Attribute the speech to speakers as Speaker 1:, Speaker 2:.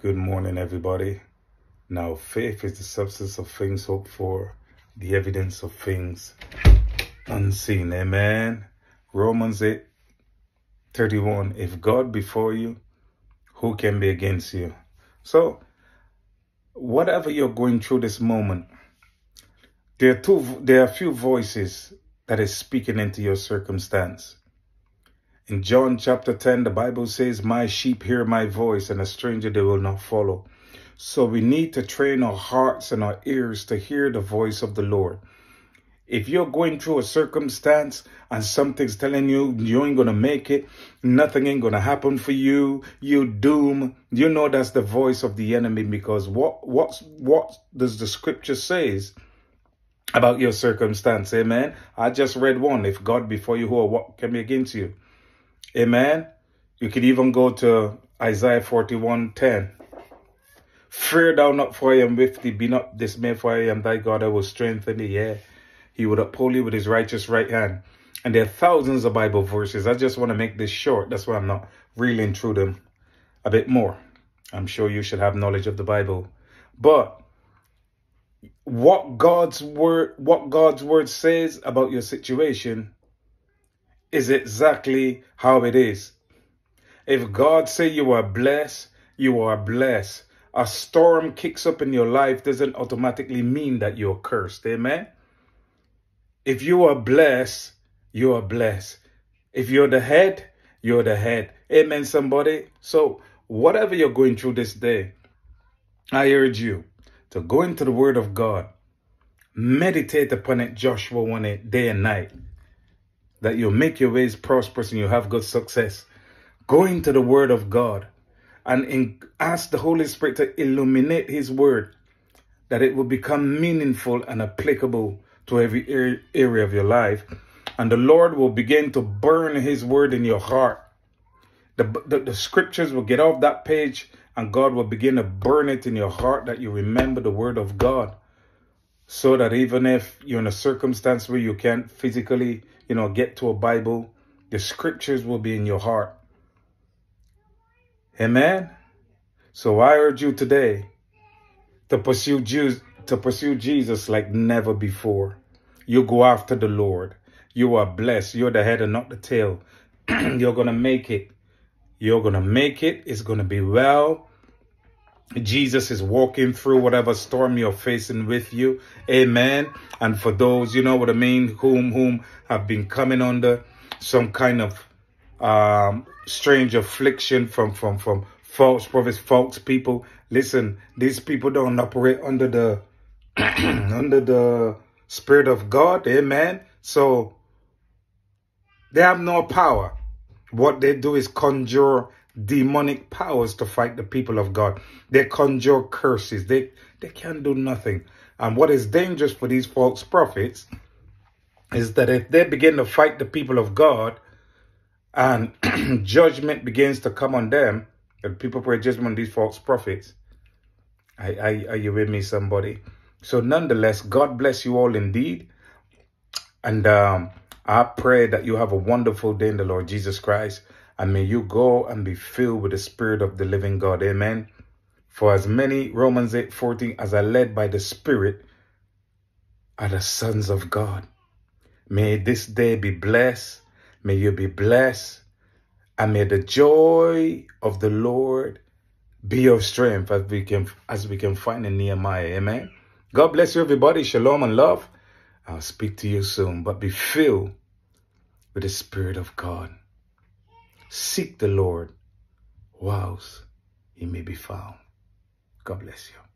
Speaker 1: Good morning, everybody. Now, faith is the substance of things hoped for, the evidence of things unseen. Amen. Romans 8 31. If God before you, who can be against you? So, whatever you're going through this moment, there are two there are a few voices that is speaking into your circumstance. In John chapter 10, the Bible says, My sheep hear my voice, and a stranger they will not follow. So we need to train our hearts and our ears to hear the voice of the Lord. If you're going through a circumstance and something's telling you you ain't gonna make it, nothing ain't gonna happen for you, you doom, you know that's the voice of the enemy because what what what does the scripture says about your circumstance? Amen. I just read one. If God before you, who what can be against you? Amen. You could even go to Isaiah 41 10. Fear thou not, for I am with thee. Be not dismayed, for I am thy God. I will strengthen thee. Yeah. He would uphold you with his righteous right hand. And there are thousands of Bible verses. I just want to make this short. That's why I'm not reeling through them a bit more. I'm sure you should have knowledge of the Bible. But what God's word what God's word says about your situation is exactly how it is. If God say you are blessed, you are blessed. A storm kicks up in your life doesn't automatically mean that you're cursed. Amen. If you are blessed, you are blessed. If you're the head, you're the head. Amen, somebody. So whatever you're going through this day, I urge you to go into the word of God. Meditate upon it, Joshua 1 8, day and night that you'll make your ways prosperous and you'll have good success. Go into the Word of God and in, ask the Holy Spirit to illuminate His Word, that it will become meaningful and applicable to every area of your life. And the Lord will begin to burn His Word in your heart. The, the, the scriptures will get off that page and God will begin to burn it in your heart that you remember the Word of God so that even if you're in a circumstance where you can't physically, you know, get to a Bible, the scriptures will be in your heart. Amen. So I urge you today to pursue Jews, to pursue Jesus like never before. You go after the Lord. You are blessed. You're the head and not the tail. you're going to make it. You're going to make it. It's going to be well. Jesus is walking through whatever storm you're facing with you. Amen. And for those, you know what I mean, whom whom have been coming under some kind of um, strange affliction from from from false prophets, false people. Listen, these people don't operate under the under the spirit of God. Amen. So they have no power. What they do is conjure demonic powers to fight the people of God. They conjure curses. They, they can't do nothing. And what is dangerous for these false prophets is that if they begin to fight the people of God and judgment begins to come on them, and people pray judgment on these false prophets. I, I, are you with me, somebody? So nonetheless, God bless you all indeed. And um, I pray that you have a wonderful day in the Lord Jesus Christ. And may you go and be filled with the Spirit of the living God. Amen. For as many, Romans 8 14, as are led by the Spirit, are the sons of God. May this day be blessed. May you be blessed. And may the joy of the Lord be your strength as we can as we can find in Nehemiah. Amen. God bless you, everybody. Shalom and love. I'll speak to you soon. But be filled with the Spirit of God. Seek the Lord whilst he may be found. God bless you.